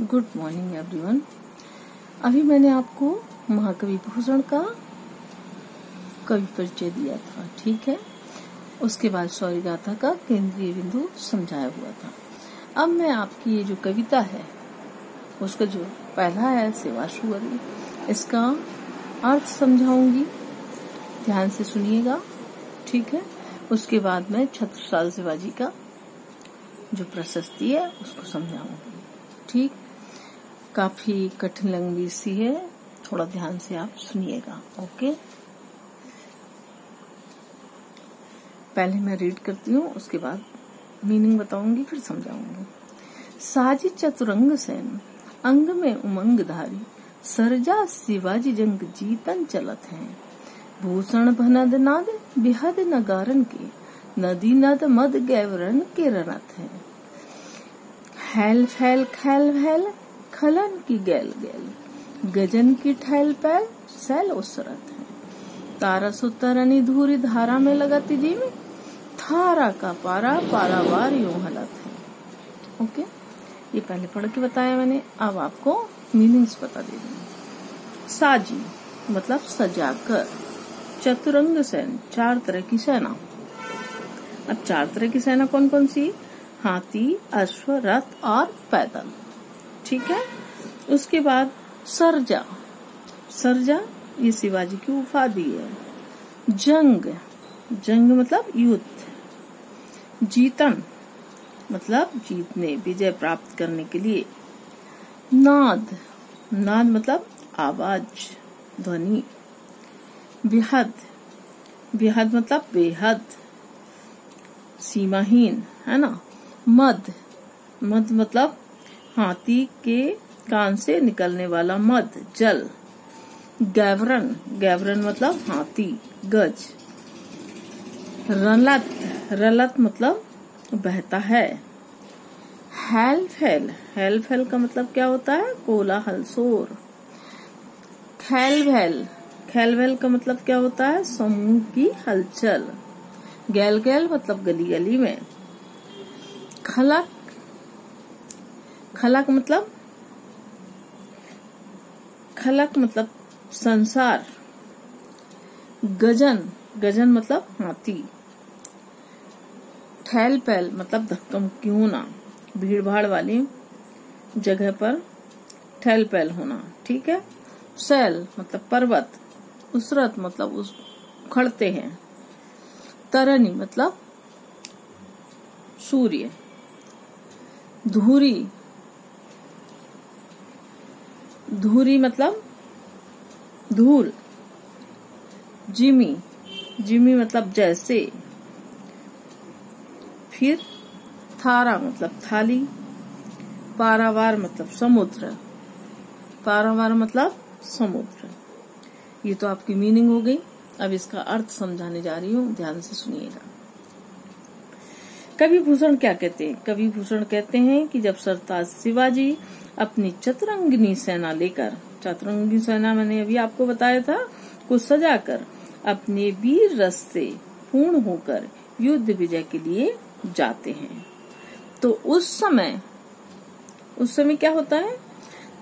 Good morning everyone अभी मैंने आपको महाकवि भूषण का कवि परिचय दिया था, ठीक है? उसके बाद सौरी गाथा का केंद्रीय बिंदु समझाया हुआ था। अब मैं आपकी ये जो कविता है, उसका जो पहला है सेवा सेवाशुवरी इसका अर्थ समझाऊँगी। ध्यान से सुनिएगा, ठीक है? उसके बाद मैं छत्रसाल शिवाजी का जो प्रशस्ति है, उसको समझाऊँगी, ठीक? काफ़ी कठिन लंबी सी है। थोड़ा ध्यान से आप सुनिएगा, ओके? पहले मैं रीड करती हूँ, उसके बाद मीनिंग बताऊँगी, फिर समझाऊँगी। साजी चतुरंग सेन, अंग में उमंग धारी सरजा शिवाजी जंग जीतन चलत है। भूषण भनद नाद, बिहद नगारन के, नदी नद मद गैवरन के रनत है। हैल फैल, खैल भैल खलन की गैल गैल, गजन की ठैल पैल, सैल उसरत है। तारा सुतरनी धूरी धारा में लगाती जी में थारा का पारा पारावार यूँ हलत है। ओके, ये पहले पढ़ के बताया मैंने, अब आपको मीनिंग्स बता दे रही साजी मतलब सजाकर, चतुरंग सेन, चार तरह की सेना। अब चार तरह की सेना कौन कौन सी? हाथी, अश्व, रथ और पैदल। ठीक है? उसके बाद सरजा। सरजा, ये शिवाजी की उपाधि है। जंग। जंग मतलब युद्ध। जीतन मतलब जीतने, विजय प्राप्त करने के लिए। नाद। नाद मतलब आवाज़, ध्वनि। बेहद। बेहद मतलब बेहद। सीमाहीन, है ना? मद। मद मतलब हाथी के कान से निकलने वाला मद, जल। गैवरन गैवरन मतलब हाथी, गज। रलत रलत मतलब बहता है। हैल फैल हैल फैल का मतलब क्या होता है? कोला हलसोर खैल भैल खैल भैल का मतलब क्या होता है? समूह की हलचल। गैल गैल मतलब गली गली में। खलक खलक मतलब? खलक मतलब संसार। गजन गजन मतलब हाथी। ठैल पैल मतलब धक्कम क्यों ना। भीड़ भाड़ वाली जगह पर ठैल पैल होना, ठीक है? सैल मतलब पर्वत, उसरत मतलब उस उखड़ते हैं। तरनी मतलब सूर्य। धूरी धूरी मतलब धूल, जिमी जिमी मतलब जैसे। फिर थारा मतलब थाली, पारावार मतलब समुद्र, पारावार मतलब समुद्र। ये तो आपकी मीनिंग हो गई। अब इसका अर्थ समझाने जा रही हूँ। ध्यान से सुनिएगा। कवि भूषण क्या कहते हैं? कवि भूषण कहते हैं कि जब सरताज शिवाजी अपनी चतुरंगिनी सेना लेकर चतुरंगी सेना मैंने अभी आपको बताया था, को सजाकर अपने वीर रस से पूर्ण होकर युद्ध विजय के लिए जाते हैं। तो उस समय उस समय क्या होता है?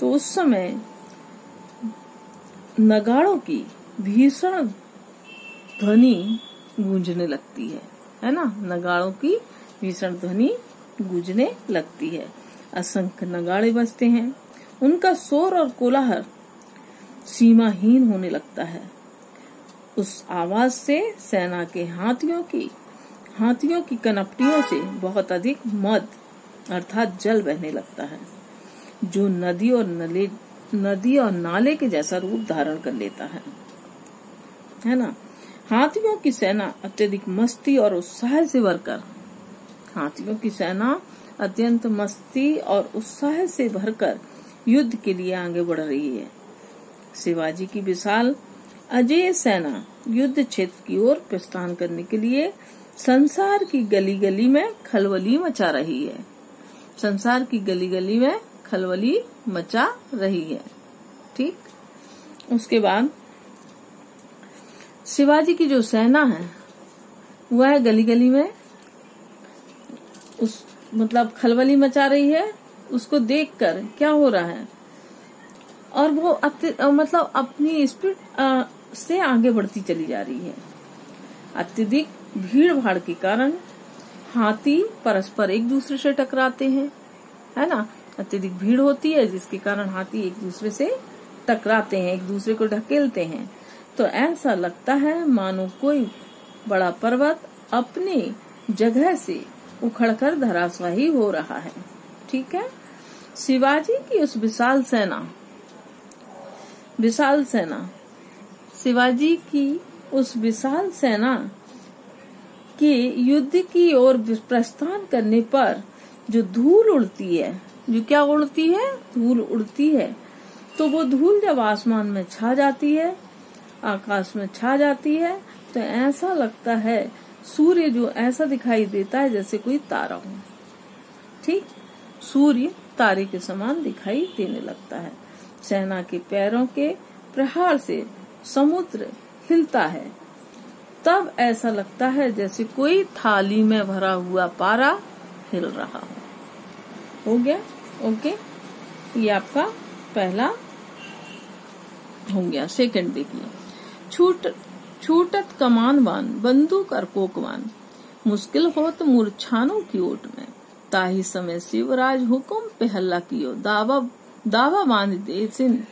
तो उस समय नगाड़ों की भीषण ध्वनि गूंजने लगती है है ना? नगाड़ों की भीषण ध्वनि गूंजने लगती है। असंख्य नगाड़े बजते हैं। उनका शोर और कोलाहल सीमाहीन होने लगता है। उस आवाज़ से सेना के हाथियों की हाथियों की कनपटियों से बहुत अधिक मद अर्थात जल बहने लगता है, जो नदी और नले, नदी और नाले के जैसा रूप धारण कर लेता है। है ना? हाथियों की सेना अत्यधिक मस्ती और उत्साह से भरकर हाथियों की सेना अत्यंत मस्ती और उत्साह से भरकर युद्ध के लिए आगे बढ़ रही है। शिवाजी की विशाल अजय सेना युद्ध क्षेत्र की ओर प्रस्थान करने के लिए संसार की गली गली में खलबली मचा रही है। संसार की गली गली में खलबली मचा रही है। ठीक? उसके बाद शिवाजी की जो सेना है, वह गली गली में उस मतलब खलबली मचा रही है, उसको देखकर क्या हो रहा है? और वो मतलब अपनी स्पीड से आगे बढ़ती चली जा रही है। अत्यधिक भीड़ भाड़ के कारण हाथी परस्पर एक दूसरे से टकराते हैं, है ना? अत्यधिक भीड़ होती है, जिसके कारण हाथी एक दूसरे से टकराते हैं, एक दूसरे को ढकेलते हैं। तो ऐसा लगता है, मानो कोई बड़ा पर्वत अपनी जगह से उखड़कर धराशाही हो रहा है। ठीक है? शिवाजी की उस विशाल सेना विशाल सेना, शिवाजी की उस विशाल सेना के युद्ध की ओर प्रस्थान करने पर जो धूल उड़ती है, जो क्या उड़ती है? धूल उड़ती है। तो वो धूल जब आसमान में छा जाती है, आकाश में छा जाती है तो ऐसा लगता है सूर्य जो ऐसा दिखाई देता है जैसे कोई तारा हो। ठीक? सूर्य तारे के समान दिखाई देने लगता है। सेना के पैरों के प्रहार से समुद्र हिलता है। तब ऐसा लगता है जैसे कोई थाली में भरा हुआ पारा हिल रहा हो। हो गया? ओके। ये आपका पहला हो गया सेकंड देखिए। छूट छूटत कमानवान, बंदूक और कोकवान। मुश्किल हो तो मूर्छानों की ओट में। ताही समय शिवराज हुकुम पे हल्ला कियो, दावा दावा बाँध दे सिन।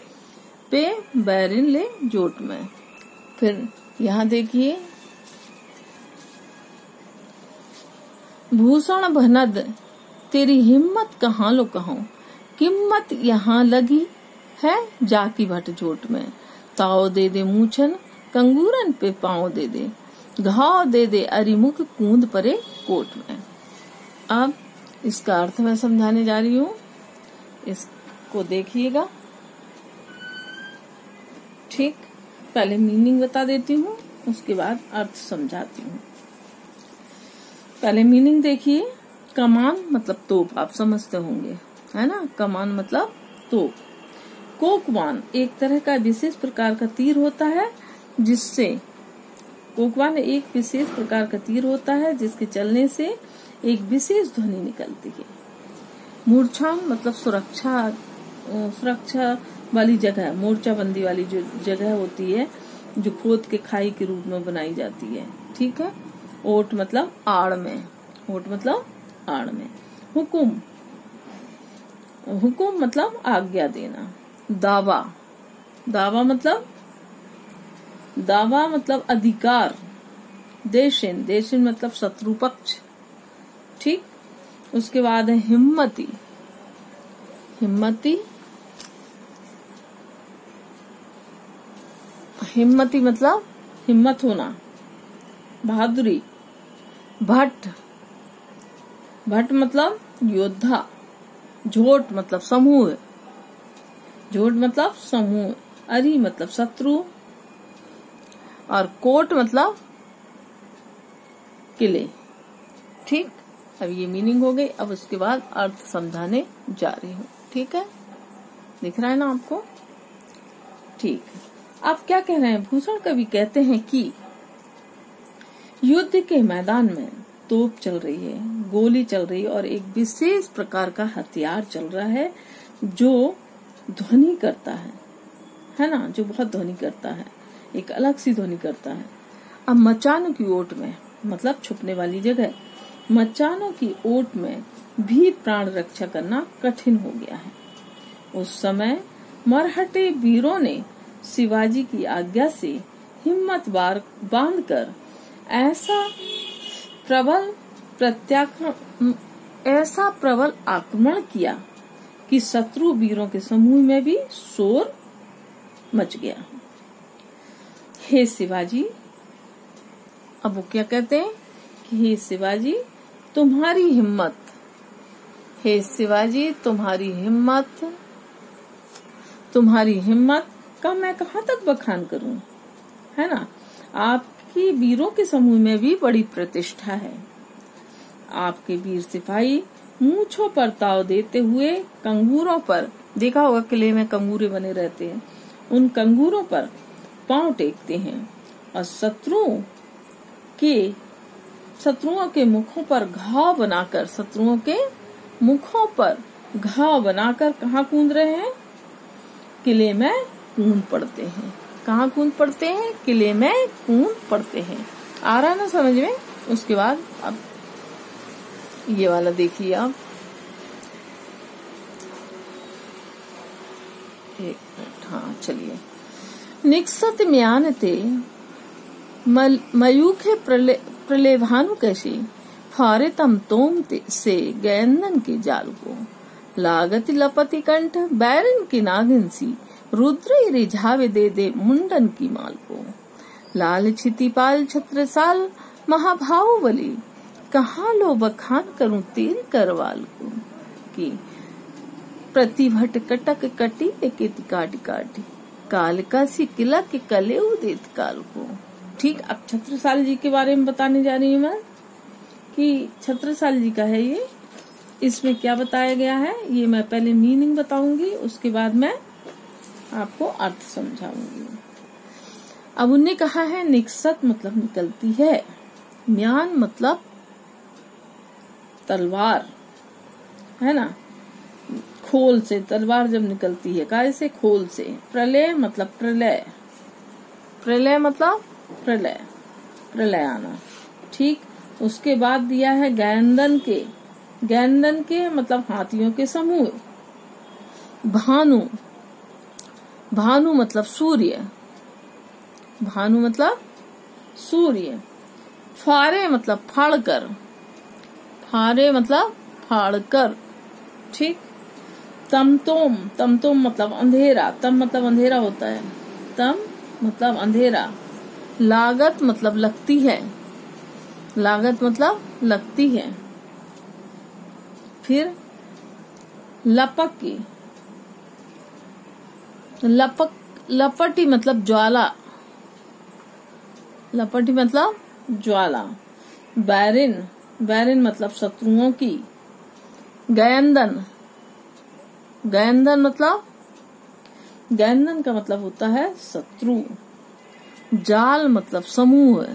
पे बैरिन ले जोट में। फिर यहाँ देखिए। भूषण भनद, तेरी हिम्मत कहाँ लो कहो? किम्मत यहाँ लगी है जाकी भट जोट में। ताओ दे दे मूछन कंगूरन पे पाओ दे दे, घाव दे दे, अरिमुख कूद परे कोट में। अब इसका अर्थ मैं समझाने जा रही हूँ। इसको देखिएगा। ठीक, पहले मीनिंग बता देती हूँ, उसके बाद अर्थ समझाती हूँ। पहले मीनिंग देखिए। कमान मतलब तोप, आप समझते होंगे, है ना? कमान मतलब तोप। कोकवान, एक तरह का विशेष प्रकार का तीर होता है जिससे कोकवान एक विशेष प्रकार का तीर होता है, जिसके चलने से एक विशेष ध्वनि निकलती है। मूर्छा मतलब सुरक्षा सुरक्षा वाली जगह मोर्चा बंदी वाली जो जगह होती है, जो खोद के खाई के रूप में बनाई जाती है। ठीक है? ओट मतलब आड़ में। ओट मतलब आड़ में। हुकुम। हुकुम मतलब आज्ञा देना। दावा। दावा मतलब दावा मतलब अधिकार। देशिन। देशिन मतलब शत्रु पक्ष ठीक? उसके बाद है हिम्मती। हिम्मती? हिम्मती मतलब हिम्मत होना। बहादुरी। भट्ट। भट्ट मतलब योद्धा। झोट मतलब समूह। झोट मतलब समूह। अरी मतलब शत्रु। और कोट मतलब किले। ठीक? अब ये मीनिंग हो गई, अब उसके बाद अर्थ समझाने जा रही हूँ। ठीक है? दिख रहा है ना आपको? ठीक। आप क्या कह रहे हैं? भूषण कवि कहते हैं कि युद्ध के मैदान में तोप चल रही है, गोली चल रही है और एक विशेष प्रकार का हथियार चल रहा है जो ध्वनि करता है। है ना? जो बहुत ध्वनि करता है। एक अलग सी ध्वनि करता है। अब मचानों की ओट में मतलब छुपने वाली जगह, मचानों की ओट में भी प्राण रक्षा करना कठिन हो गया है। उस समय मरहटे वीरों ने शिवाजी की आज्ञा से हिम्मत बार बाँध कर ऐसा प्रबल प्रत्याक्रमण ऐसा प्रबल आक्रमण किया कि शत्रु वीरों के समूह में भी शोर मच गया। हे शिवाजी, अब वो क्या कहते हैं कि हे शिवाजी, तुम्हारी हिम्मत। हे शिवाजी, तुम्हारी हिम्मत। तुम्हारी हिम्मत का मैं कहाँ तक बखान करूँ? है ना? आपकी वीरों के समूह में भी बड़ी प्रतिष्ठा है। आपके वीर सिपाही मूछों पर ताव देते हुए कंगूरों पर, देखा होगा किले में कंगूरे बने रहते हैं, उन कंगूरों पर पाँव टेकते हैं और शत्रुओं के शत्रुओं के मुखों पर घाव बनाकर, शत्रुओं के मुखों पर घाव बनाकर कहाँ कूद रहे हैं? किले में कूद पड़ते हैं। कहाँ कूद पड़ते हैं? किले में कूद पड़ते हैं। आ रहा ना समझ में? उसके बाद अब ये वाला देखिए आप। एक मिनट हाँ चलिए। निक्सत म्यानते मयूखे प्रले भानु कैसे फारे तम तोम से गैंदन के जाल को लागति लपति कंठ, बैरन की नागिन सी, रुद्र रिझावे दे दे मुंडन की माल को लाल छितिपाल छत्र साल महाभावली कहा लो बखान करूँ तेरे करवाल को की प्रतिभट कटक कटी, एकित काट काटी। काल का सी किला के कले उदित काल को। ठीक, अब छत्रसाल जी के बारे में बताने जा रही हूँ मैं कि छत्रसाल जी का है ये। इसमें क्या बताया गया है, ये मैं पहले मीनिंग बताऊँगी, उसके बाद मैं आपको अर्थ समझाऊँगी। अब उनने कहा है, निकसत मतलब निकलती है, म्यान मतलब तलवार, है ना? खोल से, तलवार जब निकलती है काय से खोल से? प्रलय मतलब प्रलय। प्रलय मतलब प्रलय। प्रलय आना ठीक? उसके बाद दिया है गैंदन के। गैंदन के मतलब हाथियों के समूह। भानु। भानु मतलब सूर्य। भानु मतलब सूर्य। फारे मतलब फाड़कर। फारे मतलब फाड़कर। ठीक? तमतोम तमतोम मतलब अंधेरा, तम मतलब अंधेरा होता है, तम मतलब अंधेरा, लागत मतलब लगती है, लागत मतलब लगती है। फिर लपक की लपक, लपटी मतलब ज्वाला, लपटी मतलब ज्वाला, बैरिन बैरिन मतलब शत्रुओं की, गयंदन गयंदन मतलब? गयंदन का मतलब होता है शत्रु। जाल मतलब समूह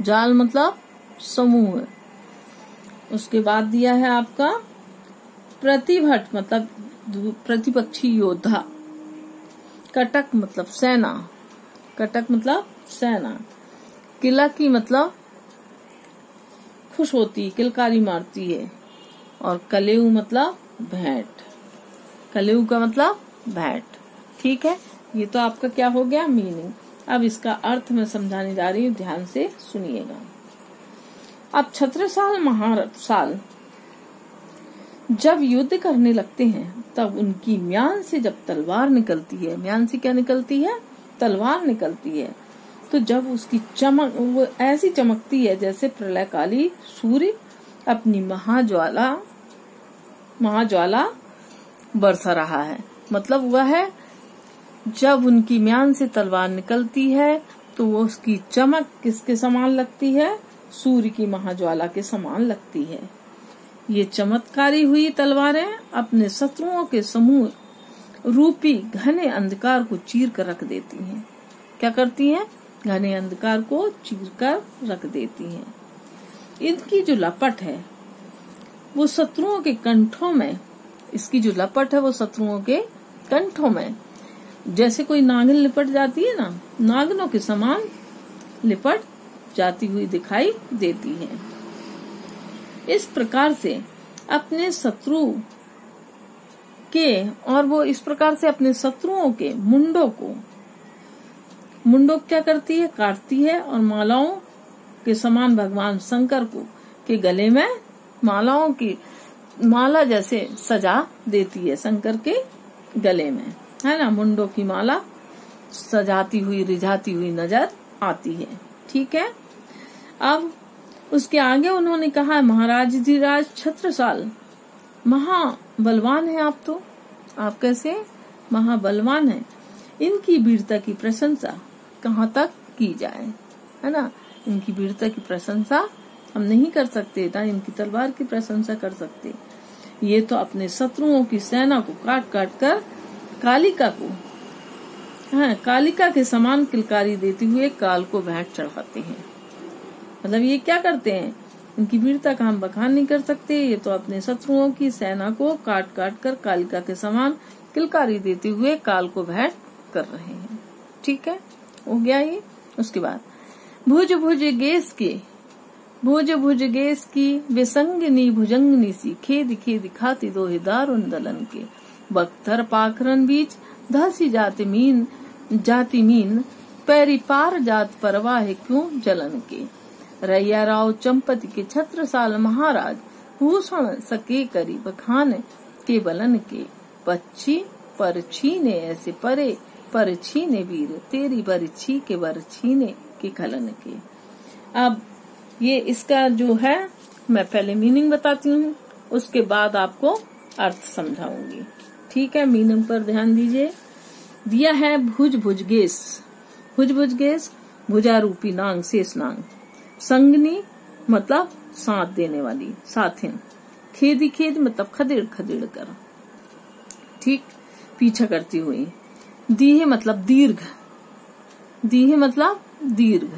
जाल मतलब समूह उसके बाद दिया है आपका प्रतिभट मतलब प्रतिपक्षी योद्धा। कटक मतलब सेना। कटक मतलब सेना। किला की मतलब खुश होती, किलकारी मारती है। और कलेऊ मतलब भेंट। कलेऊ का मतलब भेंट ठीक है? ये तो आपका क्या हो गया? मीनिंग। अब इसका अर्थ मैं समझाने जा रही हूँ, ध्यान से सुनिएगा। अब छत्रसाल महासाल जब युद्ध करने लगते हैं, तब उनकी म्यान से जब तलवार निकलती है, म्यान से क्या निकलती है? तलवार निकलती है। तो जब उसकी चमक, वो ऐसी चमकती है, जैसे प्रलयकाली सूर्य अपनी महाज्वाला महाज्वाला बरसा रहा है। मतलब वह है, जब उनकी म्यान से तलवार निकलती है तो वो उसकी चमक किसके समान लगती है? सूर्य की महाज्वाला के समान लगती है। ये चमत्कारी हुई तलवारें अपने शत्रुओं के समूह रूपी घने अंधकार को चीर कर रख देती हैं। क्या करती हैं? घने अंधकार को चीर कर रख देती हैं। इनकी जो लपट है, वो शत्रुओं के कंठों में इसकी जो लपट है वो शत्रुओं के कंठों में। जैसे कोई नागिन लिपट जाती है ना, नागिनों के समान लिपट जाती हुई दिखाई देती है। इस प्रकार से अपने शत्रु के और वो इस प्रकार से अपने शत्रुओं के मुंडों को, मुंडो क्या करती है? काटती है और मालाओं के समान भगवान शंकर को के गले में, मालाओं की माला जैसे सजा देती है शंकर के गले में। है ना? मुंडो की माला सजाती हुई, रिझाती हुई नज़र आती है। ठीक है? अब उसके आगे उन्होंने कहा, महाराज धीराज छत्रसाल, महाबलवान है आप तो। आप कैसे महाबलवान है? इनकी वीरता की प्रशंसा कहाँ तक की जाए? है ना? इनकी वीरता की प्रशंसा हम नहीं कर सकते, ना इनकी तलवार की प्रशंसा कर सकते। ये तो अपने शत्रुओं की सेना को काट काट कर कालिका को हाँ कालिका के समान किलकारी देते हुए काल को भेंट चढ़ाते हैं। मतलब ये क्या करते हैं? इनकी वीरता का हम बखान नहीं कर सकते। ये तो अपने शत्रुओं की सेना को काट काट कर कालिका के समान किलकारी देते हुए काल को भेंट कर रहे हैं। ठीक है? हो गया ये? उसके बाद। भुज भुज गेस के भुज भुज गेस की बेसंगनी भुजंगनी सी, खेद खेद खाती दो दारुन दलन के। बख्तर पाखरन बीच, धसी जाति मीन जाति मीन, पैरी पार जात परवाह क्यों जलन के? रैया राव चंपति के छत्रसाल महाराज, भूषण सके करी बखान के बलन के। पक्षी पर छीने ऐसे परे पर छीने वीर, तेरी बर छी के बर छीने के खलन के। अब ये इसका जो है, मैं पहले मीनिंग बताती हूँ, उसके बाद आपको अर्थ समझाऊँगी। ठीक है मीनिंग पर ध्यान दीजिए। दिया है भुज भुज गेस। भुज भुज गेस, भुजा रूपी नांग, शेष नांग। संगनी मतलब साथ देने वाली, साथिन। खेदी खेद मतलब खदेड़ खदेड़ कर। ठीक, पीछा करती हुई। दीहे मतलब दीर्घ। दीहे मतलब दीर्घ।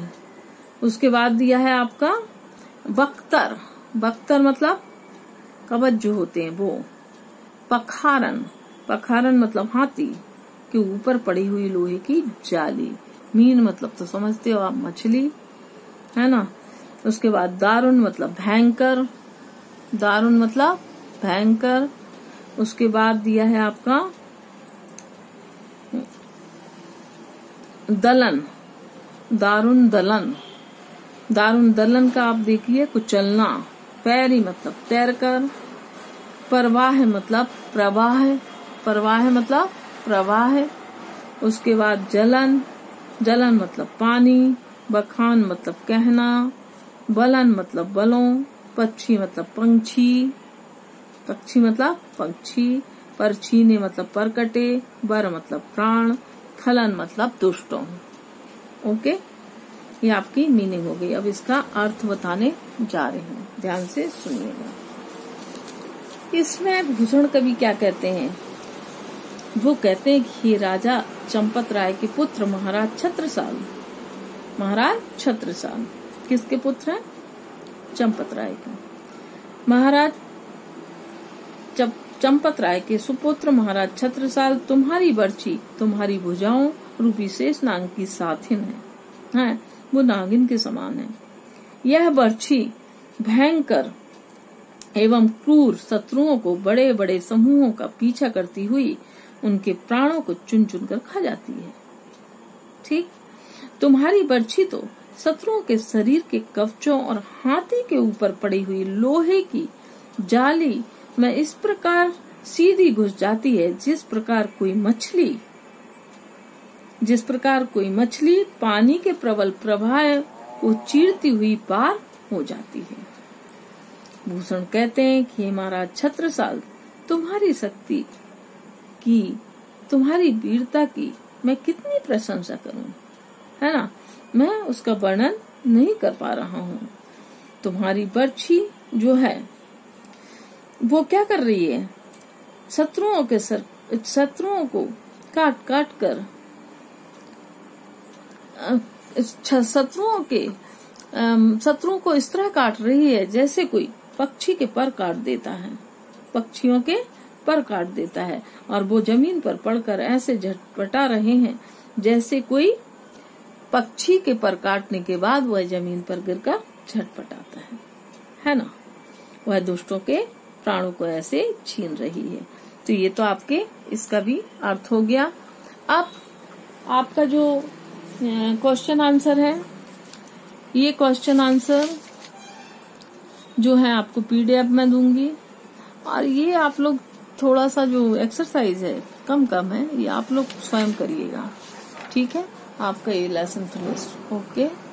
उसके बाद दिया है आपका बख्तर। बख्तर मतलब कवच जो होते हैं वो। पखारन। पखारन मतलब हाथी के ऊपर पड़ी हुई लोहे की जाली। मीन मतलब तो समझते हो आप मछली, है ना? उसके बाद दारुण मतलब भयंकर। दारुण मतलब भयंकर। उसके बाद दिया है आपका दलन। दारुण दलन। दारुण दलन का आप देखिए, कुचलना, पैरी मतलब तैर कर, प्रवाह मतलब प्रवाह प्रवाह मतलब प्रवाह उसके बाद जलन जलन मतलब पानी, बखान मतलब कहना, बलन मतलब बलों, पक्षी मतलब पंछी पक्षी मतलब पंछी परछीने मतलब परकटे, बर मतलब प्राण खलन मतलब दुष्टों। ओके? ये आपकी मीनिंग हो गई। अब इसका अर्थ बताने जा रहे हैं। ध्यान से सुनिएगा। इसमें भूषण कवि क्या कहते हैं? वो कहते हैं कि राजा चंपत राय के पुत्र महाराज छत्रसाल। महाराज छत्रसाल। किसके पुत्र हैं? चंपत राय के। महाराज चंपत राय के सुपुत्र महाराज छत्रसाल तुम्हारी बर्ची तुम्हारी भुजाओं रूपी शेष नांग की साथिन है, है वो नागिन के समान है। यह बर्छी भयंकर एवं क्रूर शत्रुओं को बड़े बड़े समूहों का पीछा करती हुई उनके प्राणों को चुन चुन कर खा जाती है। ठीक? तुम्हारी बर्छी तो शत्रुओं के शरीर के कवचों और हाथी के ऊपर पड़ी हुई लोहे की जाली में इस प्रकार सीधी घुस जाती है जिस प्रकार कोई मछली जिस प्रकार कोई मछली पानी के प्रबल प्रवाह को चीरती हुई पार हो जाती है। भूषण कहते हैं कि महाराज छत्रसाल, तुम्हारी शक्ति की, तुम्हारी वीरता की मैं कितनी प्रशंसा करूँ, है ना? मैं उसका वर्णन नहीं कर पा रहा हूँ। तुम्हारी बर्छी जो है, वो क्या कर रही है? शत्रुओं के सर, शत्रुओं को काट काट कर शत्रुओं के शत्रुओं को इस तरह काट रही है जैसे कोई पक्षी के पर काट देता है। पक्षियों के पर काट देता है और वो ज़मीन पर पड़कर ऐसे झटपटा रहे हैं जैसे कोई पक्षी के पर काटने के बाद वह ज़मीन पर गिरकर झटपटाता है। है ना? वह दुष्टों के प्राणों को ऐसे छीन रही है। तो ये तो आपके, इसका भी अर्थ हो गया। अब आपका जो क्वेश्चन आंसर है। ये क्वेश्चन आंसर जो है आपको पीडीएफ में दूँगी। और ये आप लोग थोड़ा सा जो एक्सरसाइज है, कम कम है, ये आप लोग स्वयं करिएगा। ठीक है? आपका ये लेसन फिनिश ओके